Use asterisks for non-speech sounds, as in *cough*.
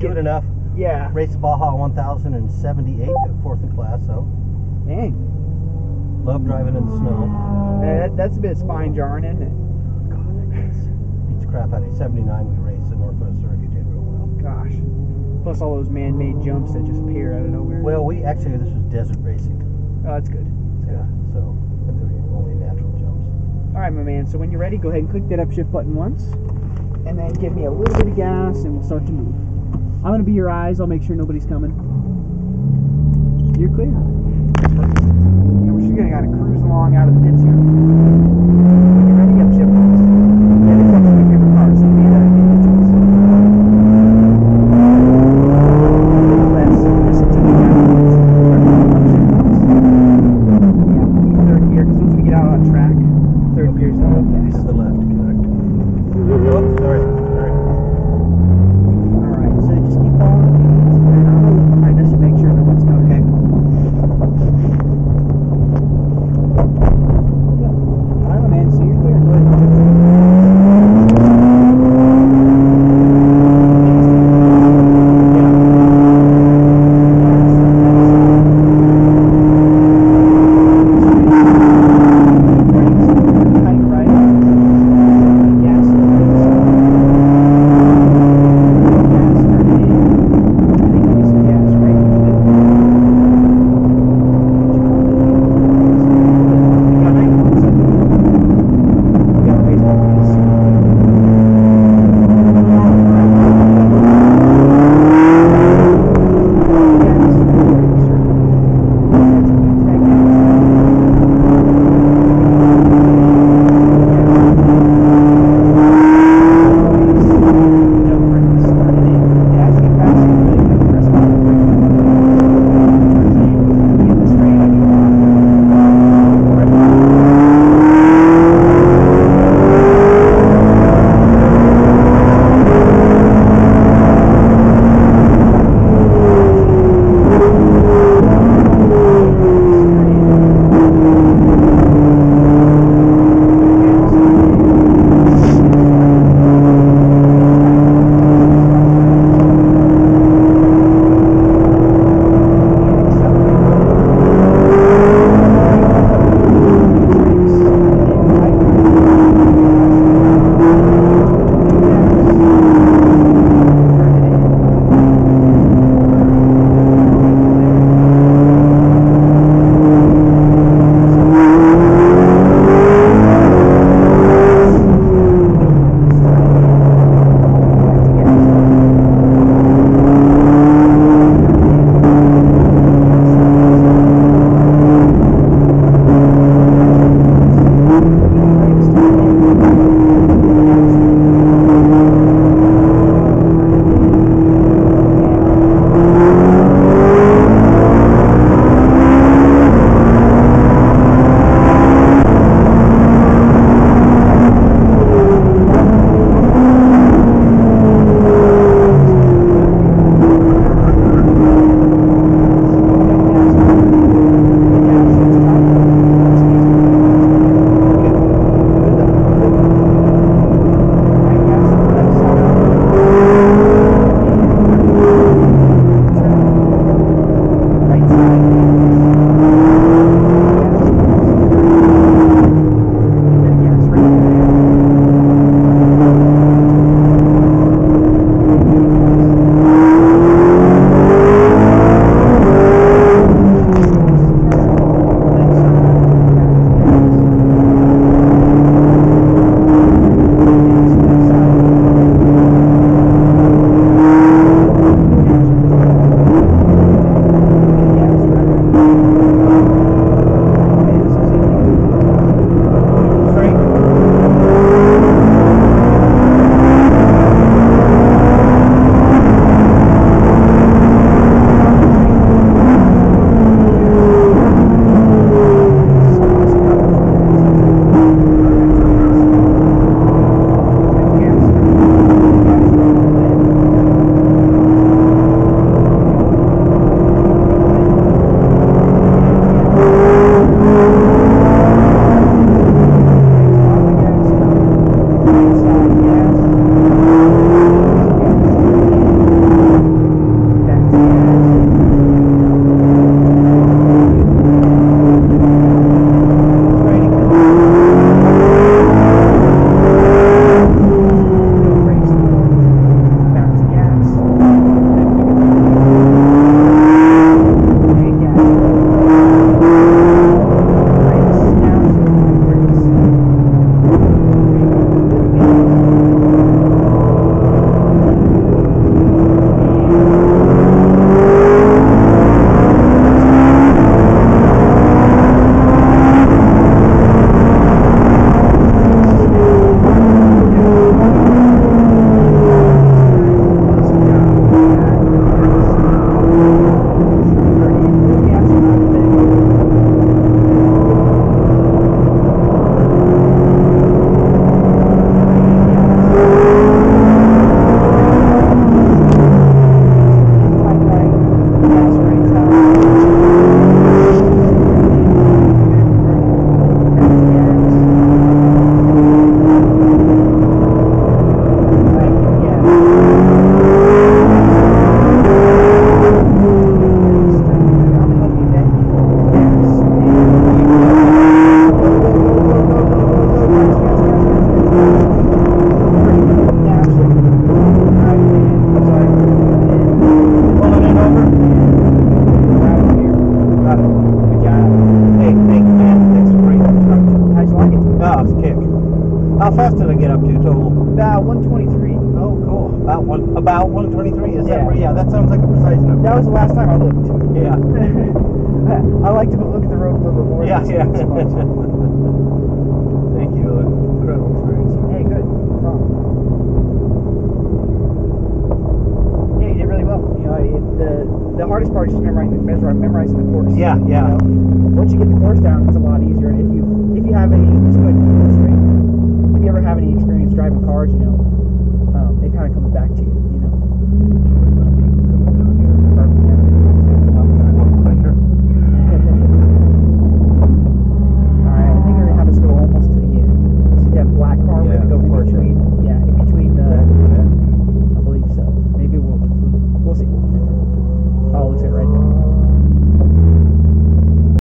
Good enough. Yeah. Raced Baja 1078 at fourth in class, so Dang. love driving in the snow. Yeah, that, that's a bit spine jarring, isn't it? God, that beats, beats the crap out of 79 we raced at Northwest Circuit, did real well. Gosh. Plus all those man-made jumps that just appear out of nowhere. Well, we actually this was desert racing. oh, that's good. Yeah. So only natural jumps. All right, my man. So when you're ready, go ahead and click that upshift button once, and then give me a little bit of gas, and we'll start to move. I'm gonna be your eyes. I'll make sure nobody's coming. You're clear. Yeah, we're just gonna kind of cruise along out of the pits here. How fast did I get up to total? About 123. Oh, cool. About one, about 123. Is yeah. that? Yeah, that sounds like a precise number. That was the last time I looked. Yeah. *laughs* I like to look at the road a little more. Yeah, yeah. *laughs* course. Yeah, yeah. You know? Once you get the course down, it's a lot easier. And if you if you have any. If you ever have any experience driving cars, you know, um, it kind of comes back to you. You